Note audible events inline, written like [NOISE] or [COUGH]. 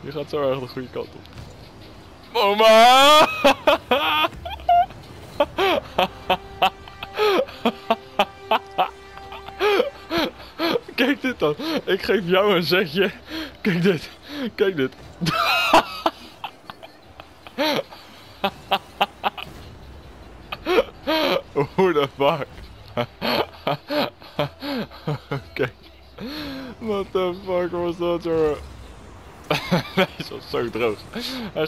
Je gaat zo erg de goede kant op. Mama! Kijk dit dan. Ik geef jou een zetje. Kijk dit. Kijk dit. Hoe de fuck? Kijk. What the fuck was dat, jongen? [LAUGHS] Hij is wel zo droog. Hij